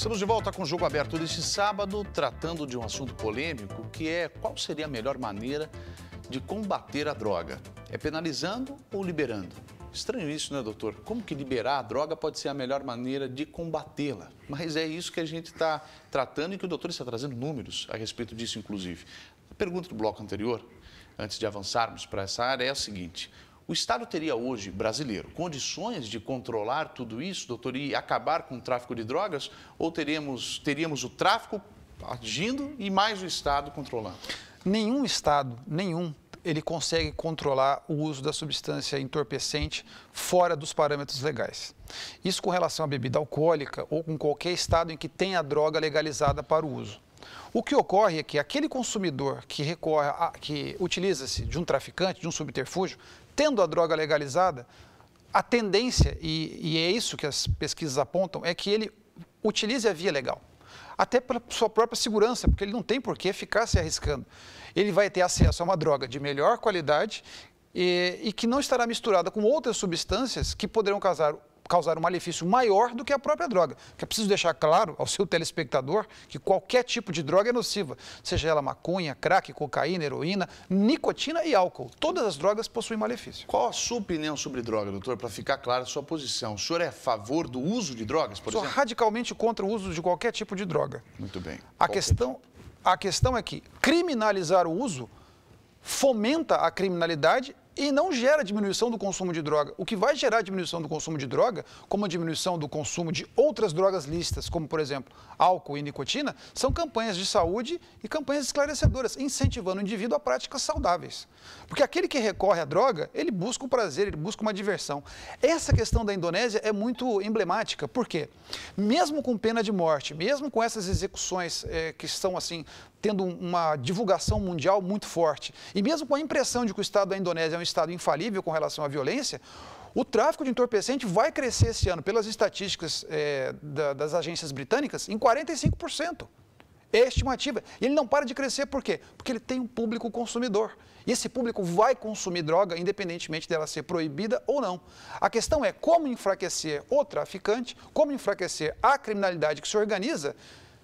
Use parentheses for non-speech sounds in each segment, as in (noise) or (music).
Estamos de volta com o Jogo Aberto deste sábado, tratando de um assunto polêmico, que é qual seria a melhor maneira de combater a droga? É penalizando ou liberando? Estranho isso, né, doutor? Como que liberar a droga pode ser a melhor maneira de combatê-la? Mas é isso que a gente está tratando e que o doutor está trazendo números a respeito disso, inclusive. A pergunta do bloco anterior, antes de avançarmos para essa área, é a seguinte: o Estado teria hoje, brasileiro, condições de controlar tudo isso, doutor, e acabar com o tráfico de drogas? Ou teríamos, teríamos o tráfico agindo e mais o Estado controlando? Nenhum Estado, nenhum, ele consegue controlar o uso da substância entorpecente fora dos parâmetros legais. Isso com relação à bebida alcoólica ou com qualquer estado em que tenha a droga legalizada para o uso. O que ocorre é que aquele consumidor que recorre, a, que utiliza-se de um traficante, de um subterfúgio, tendo a droga legalizada, a tendência, e, e é isso que as pesquisas apontam, é que ele utilize a via legal. Até pela sua própria segurança, porque ele não tem por que ficar se arriscando. Ele vai ter acesso a uma droga de melhor qualidade e, e que não estará misturada com outras substâncias que poderão causar causar um malefício maior do que a própria droga. Que é preciso deixar claro ao seu telespectador que qualquer tipo de droga é nociva, seja ela maconha, crack, cocaína, heroína, nicotina e álcool. Todas as drogas possuem malefício. Qual a sua opinião sobre droga, doutor, para ficar clara a sua posição? O senhor é a favor do uso de drogas, por Sou exemplo? radicalmente contra o uso de qualquer tipo de droga. Muito bem. A questão, a questão é que criminalizar o uso fomenta a criminalidade e não gera diminuição do consumo de droga. O que vai gerar diminuição do consumo de droga, como a diminuição do consumo de outras drogas lícitas, como por exemplo álcool e nicotina, são campanhas de saúde e campanhas esclarecedoras, incentivando o indivíduo a práticas saudáveis. Porque aquele que recorre à droga, ele busca um prazer, ele busca uma diversão. Essa questão da Indonésia é muito emblemática, porque mesmo com pena de morte, mesmo com essas execuções é, que estão assim tendo uma divulgação mundial muito forte, e mesmo com a impressão de que o Estado da Indonésia um Estado infalível com relação à violência, o tráfico de entorpecente vai crescer esse ano, pelas estatísticas é, da, das agências britânicas, em 45%. É estimativa. E ele não para de crescer por quê? Porque ele tem um público consumidor. E esse público vai consumir droga, independentemente dela ser proibida ou não. A questão é como enfraquecer o traficante, como enfraquecer a criminalidade que se organiza,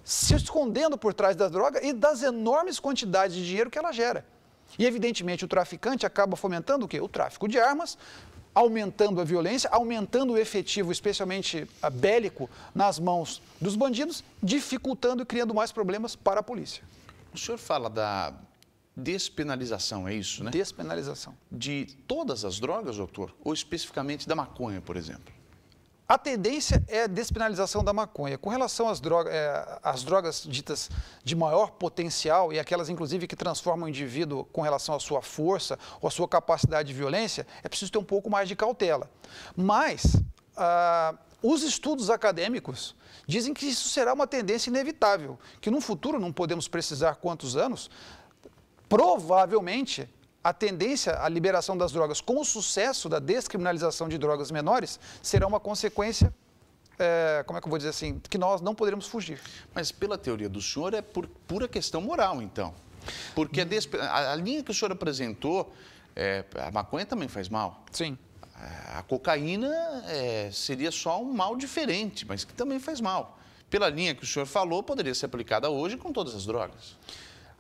se escondendo por trás da droga e das enormes quantidades de dinheiro que ela gera. E, evidentemente, o traficante acaba fomentando o quê? O tráfico de armas, aumentando a violência, aumentando o efetivo, especialmente bélico, nas mãos dos bandidos, dificultando e criando mais problemas para a polícia. O senhor fala da despenalização, é isso, né? Despenalização. De todas as drogas, doutor? Ou especificamente da maconha, por exemplo? A tendência é a despenalização da maconha. Com relação às drogas, é, às drogas ditas de maior potencial e aquelas, inclusive, que transformam o indivíduo com relação à sua força ou à sua capacidade de violência, é preciso ter um pouco mais de cautela. Mas ah, os estudos acadêmicos dizem que isso será uma tendência inevitável, que no futuro, não podemos precisar quantos anos, provavelmente a tendência à liberação das drogas com o sucesso da descriminalização de drogas menores será uma consequência, é, como é que eu vou dizer assim, que nós não poderemos fugir. Mas pela teoria do senhor é por pura questão moral, então. Porque a, a linha que o senhor apresentou, é, a maconha também faz mal. Sim. A cocaína é, seria só um mal diferente, mas que também faz mal. Pela linha que o senhor falou, poderia ser aplicada hoje com todas as drogas.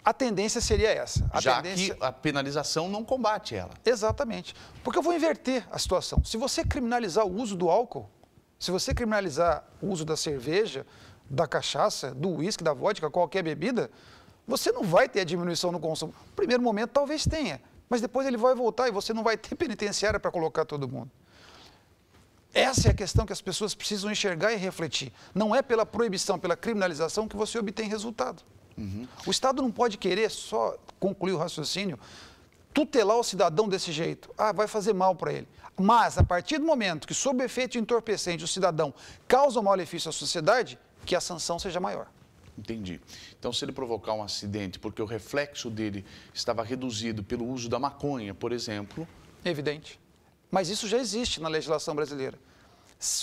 A tendência seria essa. A Já tendência... que a penalização não combate ela. Exatamente. Porque eu vou inverter a situação. Se você criminalizar o uso do álcool, se você criminalizar o uso da cerveja, da cachaça, do uísque, da vodka, qualquer bebida, você não vai ter a diminuição no consumo. No primeiro momento talvez tenha, mas depois ele vai voltar e você não vai ter (laughs) penitenciária para colocar todo mundo. Essa é a questão que as pessoas precisam enxergar e refletir. Não é pela proibição, pela criminalização que você obtém resultado. Uhum. O Estado não pode querer, só concluir o raciocínio, tutelar o cidadão desse jeito. Ah, vai fazer mal para ele. Mas, a partir do momento que, sob efeito entorpecente, o cidadão causa um malefício à sociedade, que a sanção seja maior. Entendi. Então, se ele provocar um acidente porque o reflexo dele estava reduzido pelo uso da maconha, por exemplo. Evidente. Mas isso já existe na legislação brasileira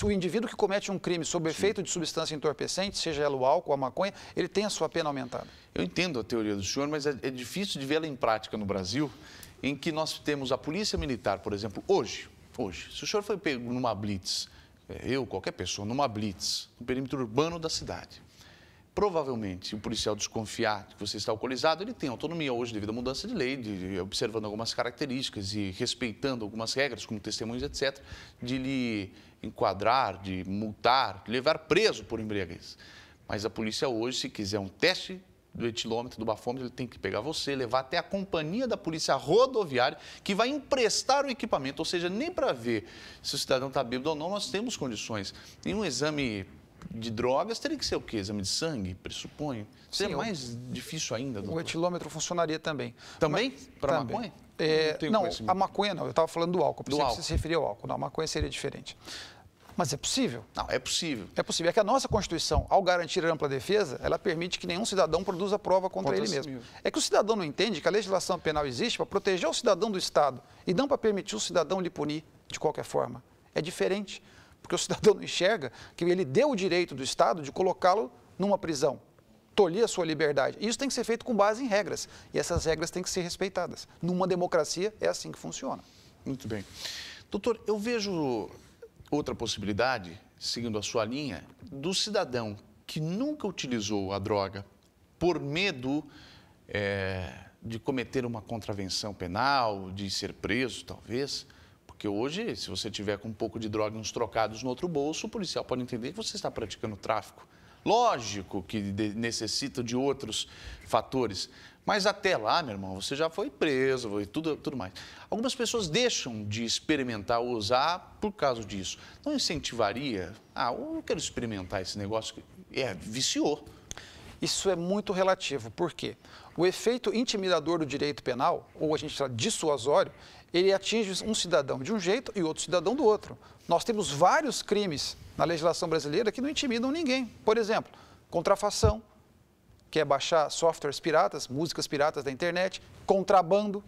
o indivíduo que comete um crime sob efeito de substância entorpecente, seja ela o álcool ou a maconha, ele tem a sua pena aumentada. Eu entendo a teoria do senhor, mas é, é difícil de vê-la em prática no Brasil, em que nós temos a polícia militar, por exemplo, hoje, hoje, se o senhor foi pego numa blitz é, eu, qualquer pessoa, numa blitz, no perímetro urbano da cidade, provavelmente, o policial desconfiar que você está alcoolizado, ele tem autonomia hoje devido à mudança de lei, de, observando algumas características e respeitando algumas regras, como testemunhos, etc., de lhe enquadrar, de multar, de levar preso por embriaguez. Mas a polícia hoje, se quiser um teste do etilômetro, do bafômetro, ele tem que pegar você, levar até a companhia da polícia rodoviária, que vai emprestar o equipamento, ou seja, nem para ver se o cidadão está bêbado ou não, nós temos condições. Em um exame de drogas teria que ser o quê? Exame de sangue, pressuponho? Seria Sim, mais o, difícil ainda, doutor. O etilômetro funcionaria também. Também? Para maconha? É, não, não a maconha não. Eu estava falando do álcool. Por do álcool. você se referia ao álcool. Não, a maconha seria diferente. Mas é possível? Não, é possível. É possível. É que a nossa Constituição, ao garantir ampla defesa, ela permite que nenhum cidadão produza prova contra, contra ele mesmo. mesmo. É que o cidadão não entende que a legislação penal existe para proteger o cidadão do Estado e não para permitir o cidadão lhe punir de qualquer forma. É diferente, porque o cidadão não enxerga que ele deu o direito do Estado de colocá-lo numa prisão, tolher a sua liberdade. Isso tem que ser feito com base em regras. E essas regras têm que ser respeitadas. Numa democracia, é assim que funciona. Muito bem. Doutor, eu vejo outra possibilidade, seguindo a sua linha, do cidadão que nunca utilizou a droga por medo é, de cometer uma contravenção penal, de ser preso, talvez. Porque hoje, se você tiver com um pouco de droga e uns trocados no outro bolso, o policial pode entender que você está praticando tráfico. Lógico que necessita de outros fatores, mas até lá, meu irmão, você já foi preso, foi tudo, tudo mais. Algumas pessoas deixam de experimentar ou usar por causa disso. Não incentivaria? Ah, eu quero experimentar esse negócio. É, viciou. Isso é muito relativo. Por quê? O efeito intimidador do direito penal, ou a gente fala dissuasório, ele atinge um cidadão de um jeito e outro cidadão do outro. Nós temos vários crimes na legislação brasileira que não intimidam ninguém. Por exemplo, contrafação, que é baixar softwares piratas, músicas piratas da internet, contrabando,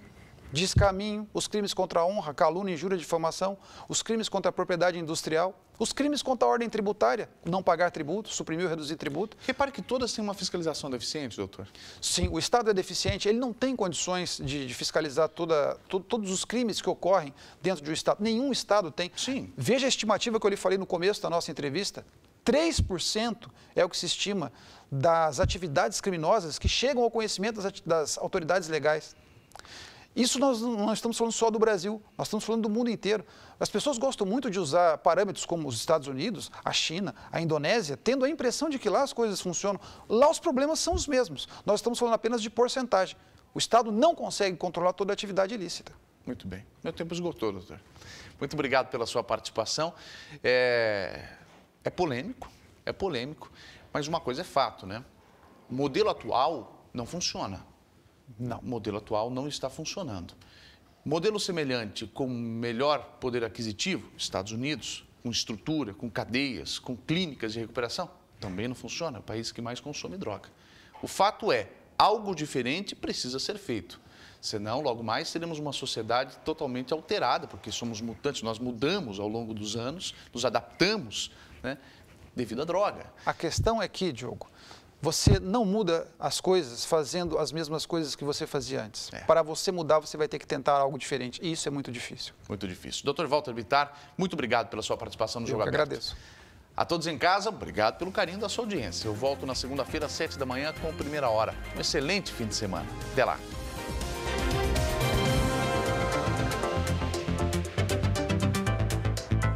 descaminho, os crimes contra a honra, calúnia, injúria, difamação, os crimes contra a propriedade industrial, os crimes contra a ordem tributária, não pagar tributo, suprimir ou reduzir tributo. Repare que todas têm uma fiscalização deficiente, doutor. Sim, o Estado é deficiente, ele não tem condições de, de fiscalizar toda, to, todos os crimes que ocorrem dentro de um Estado. Nenhum Estado tem. Sim. Veja a estimativa que eu lhe falei no começo da nossa entrevista. 3% é o que se estima das atividades criminosas que chegam ao conhecimento das, das autoridades legais. Isso nós não estamos falando só do Brasil, nós estamos falando do mundo inteiro. As pessoas gostam muito de usar parâmetros como os Estados Unidos, a China, a Indonésia, tendo a impressão de que lá as coisas funcionam. Lá os problemas são os mesmos. Nós estamos falando apenas de porcentagem. O Estado não consegue controlar toda a atividade ilícita. Muito bem. Meu tempo esgotou, doutor. Muito obrigado pela sua participação. É, é polêmico, é polêmico. Mas uma coisa é fato, né? O modelo atual não funciona. Não, o modelo atual não está funcionando. Modelo semelhante com melhor poder aquisitivo, Estados Unidos, com estrutura, com cadeias, com clínicas de recuperação, também não funciona. É o país que mais consome droga. O fato é, algo diferente precisa ser feito. Senão, logo mais, teremos uma sociedade totalmente alterada, porque somos mutantes, nós mudamos ao longo dos anos, nos adaptamos, né? devido à droga. A questão é que, Diogo, você não muda as coisas fazendo as mesmas coisas que você fazia antes. É. Para você mudar, você vai ter que tentar algo diferente. E isso é muito difícil. Muito difícil. Doutor Walter Bittar, muito obrigado pela sua participação no Eu Jogo Aberto. agradeço. A todos em casa, obrigado pelo carinho da sua audiência. Eu volto na segunda-feira, às sete da manhã, com a primeira hora. Um excelente fim de semana. Até lá.